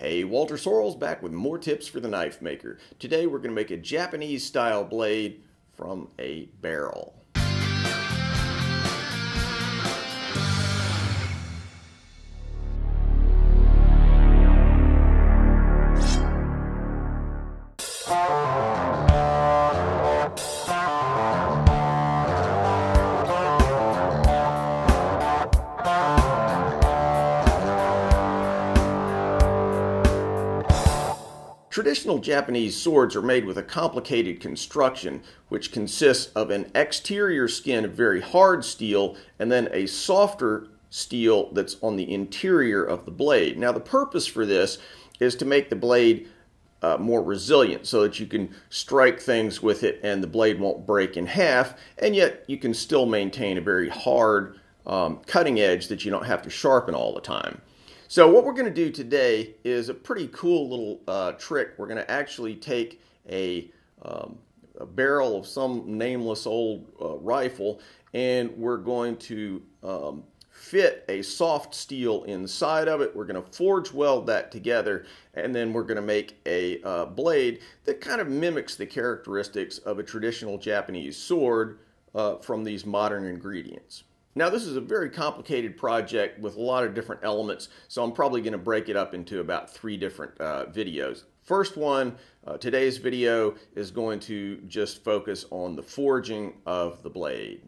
Hey, Walter Sorrells back with more tips for the knife maker. Today we're going to make a Japanese style blade from a barrel. Traditional Japanese swords are made with a complicated construction, which consists of an exterior skin of very hard steel and then a softer steel that's on the interior of the blade. Now, the purpose for this is to make the blade uh, more resilient so that you can strike things with it and the blade won't break in half, and yet you can still maintain a very hard um, cutting edge that you don't have to sharpen all the time. So what we're going to do today is a pretty cool little uh, trick. We're going to actually take a, um, a, barrel of some nameless old uh, rifle and we're going to um, fit a soft steel inside of it. We're going to forge weld that together and then we're going to make a uh, blade that kind of mimics the characteristics of a traditional Japanese sword uh, from these modern ingredients. Now this is a very complicated project with a lot of different elements, so I'm probably going to break it up into about three different uh, videos. First one, uh, today's video is going to just focus on the forging of the blade.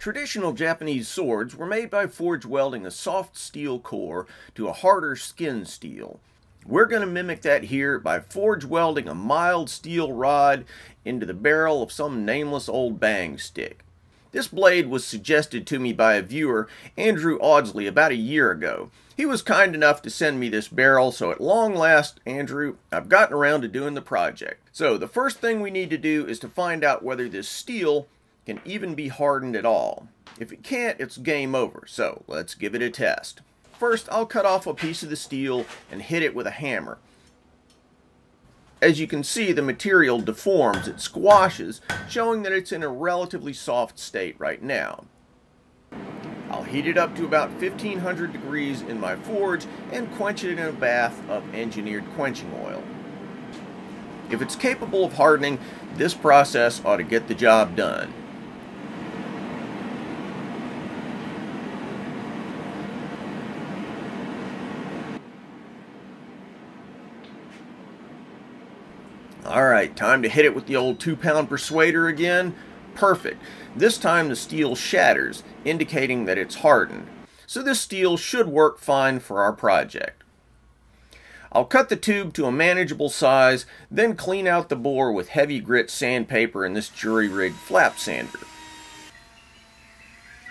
Traditional Japanese swords were made by forge welding a soft steel core to a harder skin steel. We're going to mimic that here by forge welding a mild steel rod into the barrel of some nameless old bang stick. This blade was suggested to me by a viewer, Andrew Audsley, about a year ago. He was kind enough to send me this barrel, so at long last, Andrew, I've gotten around to doing the project. So the first thing we need to do is to find out whether this steel can even be hardened at all. If it can't, it's game over, so let's give it a test. First, I'll cut off a piece of the steel and hit it with a hammer. As you can see, the material deforms, it squashes, showing that it's in a relatively soft state right now. I'll heat it up to about 1500 degrees in my forge and quench it in a bath of engineered quenching oil. If it's capable of hardening, this process ought to get the job done. Alright, time to hit it with the old two pound persuader again. Perfect. This time the steel shatters, indicating that it's hardened. So this steel should work fine for our project. I'll cut the tube to a manageable size, then clean out the bore with heavy grit sandpaper and this jury rig flap sander.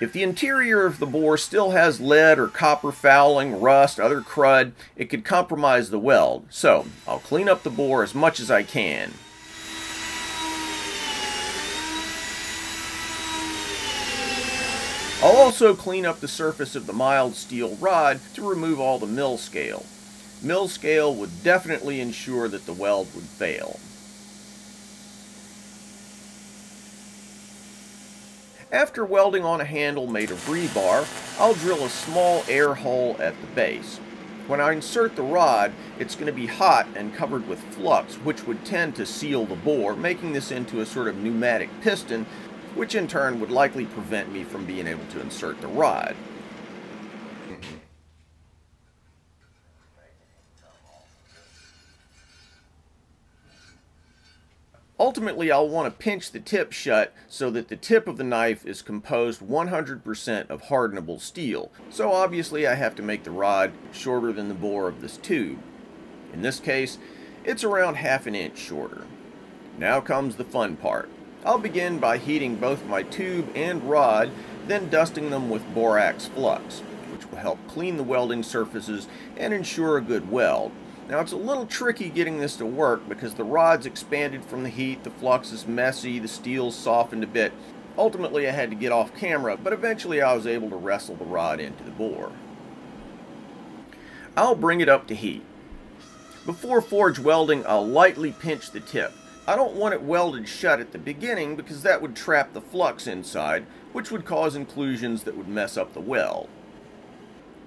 If the interior of the bore still has lead or copper fouling, rust, other crud, it could compromise the weld. So, I'll clean up the bore as much as I can. I'll also clean up the surface of the mild steel rod to remove all the mill scale. Mill scale would definitely ensure that the weld would fail. After welding on a handle made of rebar, I'll drill a small air hole at the base. When I insert the rod, it's going to be hot and covered with flux, which would tend to seal the bore, making this into a sort of pneumatic piston, which in turn would likely prevent me from being able to insert the rod. Ultimately, I'll want to pinch the tip shut so that the tip of the knife is composed 100% of hardenable steel. So obviously I have to make the rod shorter than the bore of this tube. In this case, it's around half an inch shorter. Now comes the fun part. I'll begin by heating both my tube and rod, then dusting them with borax flux, which will help clean the welding surfaces and ensure a good weld. Now it's a little tricky getting this to work because the rod's expanded from the heat, the flux is messy, the steel's softened a bit. Ultimately I had to get off camera, but eventually I was able to wrestle the rod into the bore. I'll bring it up to heat. Before forge welding, I'll lightly pinch the tip. I don't want it welded shut at the beginning because that would trap the flux inside, which would cause inclusions that would mess up the weld.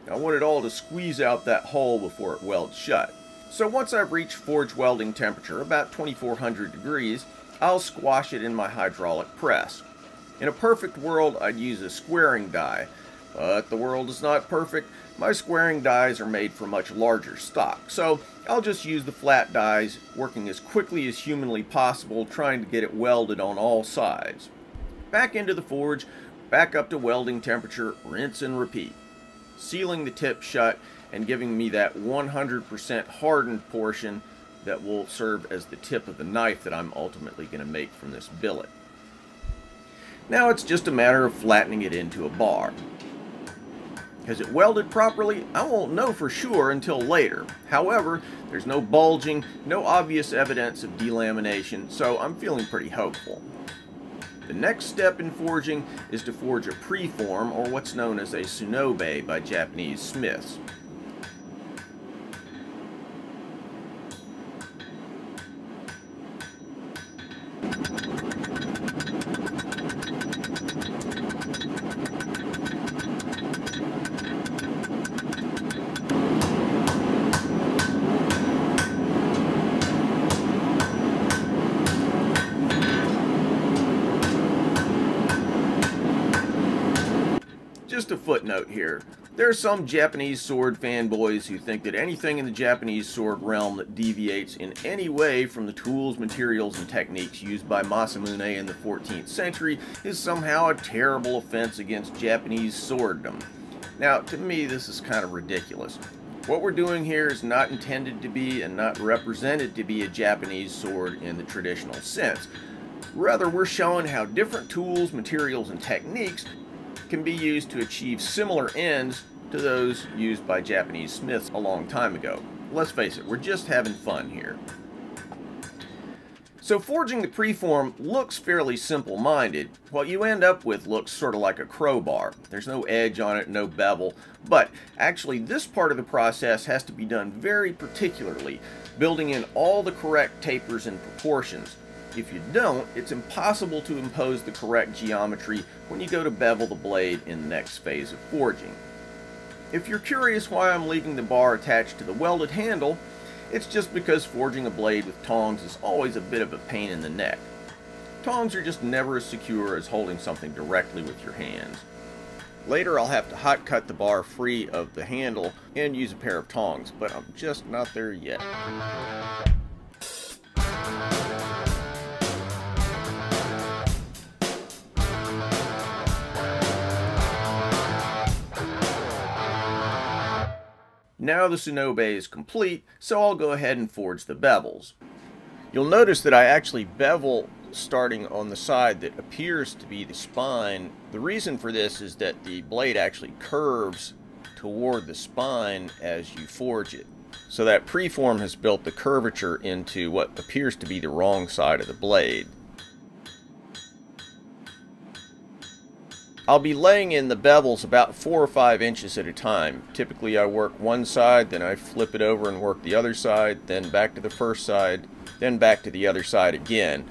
I want it all to squeeze out that hole before it welds shut. So once I've reached forge welding temperature, about 2400 degrees, I'll squash it in my hydraulic press. In a perfect world, I'd use a squaring die, but the world is not perfect. My squaring dies are made for much larger stock, so I'll just use the flat dies, working as quickly as humanly possible, trying to get it welded on all sides. Back into the forge, back up to welding temperature, rinse and repeat. Sealing the tip shut and giving me that 100% hardened portion that will serve as the tip of the knife that I'm ultimately going to make from this billet. Now it's just a matter of flattening it into a bar. Has it welded properly? I won't know for sure until later. However, there's no bulging, no obvious evidence of delamination, so I'm feeling pretty hopeful. The next step in forging is to forge a preform, or what's known as a tsunobe by Japanese smiths. Just a footnote here. There are some Japanese sword fanboys who think that anything in the Japanese sword realm that deviates in any way from the tools, materials, and techniques used by Masamune in the 14th century is somehow a terrible offense against Japanese sworddom. Now, to me, this is kind of ridiculous. What we're doing here is not intended to be and not represented to be a Japanese sword in the traditional sense. Rather, we're showing how different tools, materials, and techniques can be used to achieve similar ends to those used by Japanese smiths a long time ago. Let's face it, we're just having fun here. So forging the preform looks fairly simple-minded. What you end up with looks sort of like a crowbar. There's no edge on it, no bevel, but actually this part of the process has to be done very particularly, building in all the correct tapers and proportions. If you don't, it's impossible to impose the correct geometry when you go to bevel the blade in the next phase of forging. If you're curious why I'm leaving the bar attached to the welded handle, it's just because forging a blade with tongs is always a bit of a pain in the neck. Tongs are just never as secure as holding something directly with your hands. Later I'll have to hot cut the bar free of the handle and use a pair of tongs, but I'm just not there yet. Now the Tsunobe is complete, so I'll go ahead and forge the bevels. You'll notice that I actually bevel starting on the side that appears to be the spine. The reason for this is that the blade actually curves toward the spine as you forge it. So that preform has built the curvature into what appears to be the wrong side of the blade. I'll be laying in the bevels about four or five inches at a time. Typically I work one side, then I flip it over and work the other side, then back to the first side, then back to the other side again.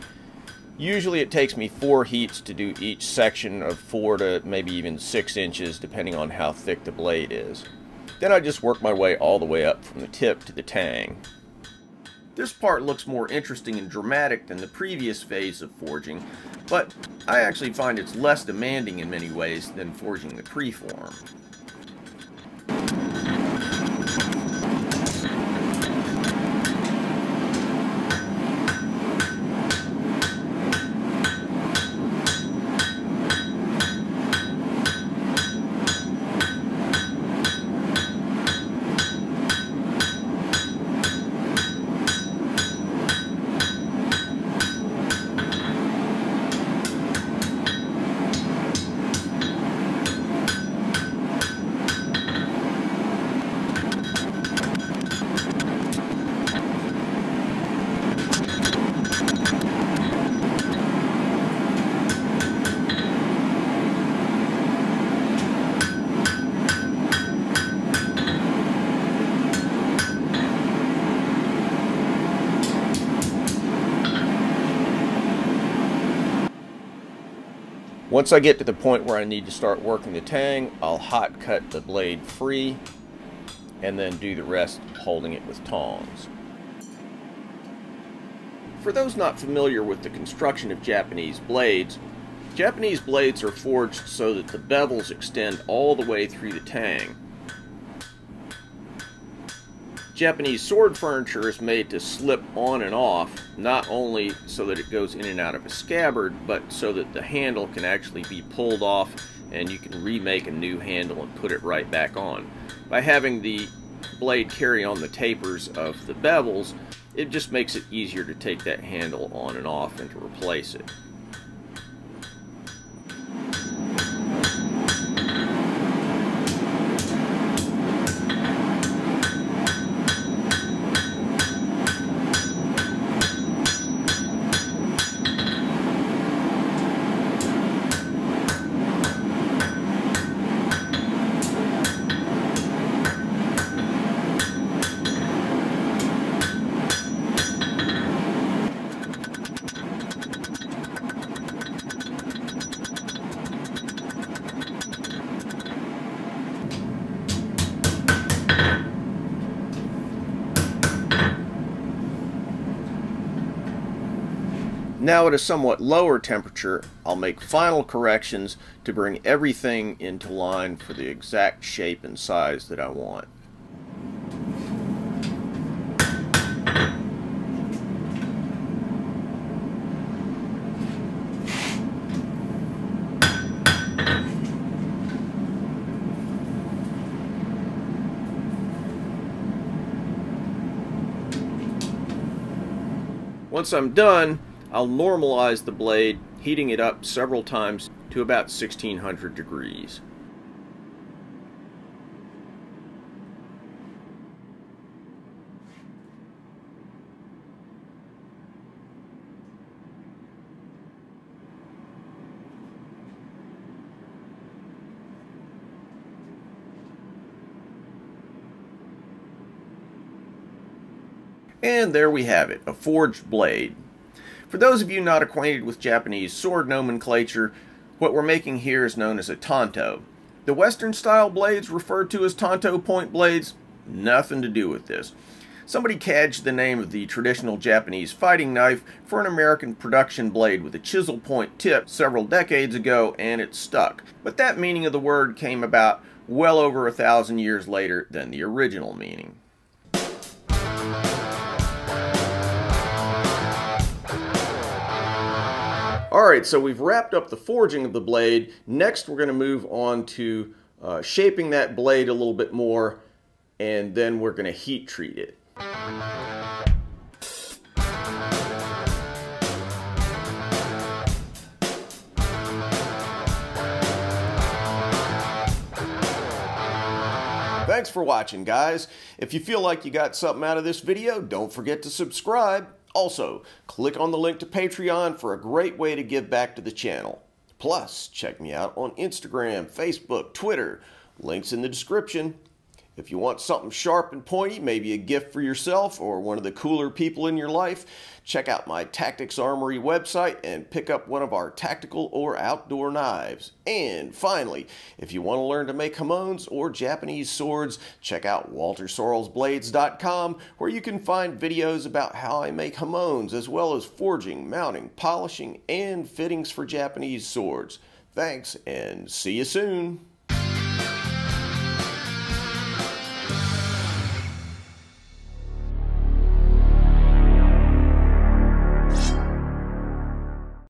Usually it takes me four heats to do each section of four to maybe even six inches depending on how thick the blade is. Then I just work my way all the way up from the tip to the tang. This part looks more interesting and dramatic than the previous phase of forging, but I actually find it's less demanding in many ways than forging the preform. Once I get to the point where I need to start working the tang, I'll hot cut the blade free and then do the rest holding it with tongs. For those not familiar with the construction of Japanese blades, Japanese blades are forged so that the bevels extend all the way through the tang. Japanese sword furniture is made to slip on and off, not only so that it goes in and out of a scabbard, but so that the handle can actually be pulled off and you can remake a new handle and put it right back on. By having the blade carry on the tapers of the bevels, it just makes it easier to take that handle on and off and to replace it. Now at a somewhat lower temperature, I'll make final corrections to bring everything into line for the exact shape and size that I want. Once I'm done, I'll normalize the blade, heating it up several times to about 1600 degrees. And there we have it, a forged blade. For those of you not acquainted with Japanese sword nomenclature, what we're making here is known as a tanto. The Western style blades referred to as tanto point blades, nothing to do with this. Somebody cadged the name of the traditional Japanese fighting knife for an American production blade with a chisel point tip several decades ago and it stuck. But that meaning of the word came about well over a thousand years later than the original meaning. Alright, so we've wrapped up the forging of the blade. Next we're going to move on to uh, shaping that blade a little bit more and then we're going to heat treat it. Thanks for watching, guys. If you feel like you got something out of this video, don't forget to subscribe. Also, click on the link to Patreon for a great way to give back to the channel. Plus, check me out on Instagram, Facebook, Twitter. Links in the description. If you want something sharp and pointy, maybe a gift for yourself or one of the cooler people in your life, check out my Tactix Armory website and pick up one of our tactical or outdoor knives. And finally, if you want to learn to make hamones or Japanese swords, check out waltersorrellsblades.com where you can find videos about how I make hamones as well as forging, mounting, polishing, and fittings for Japanese swords. Thanks and see you soon.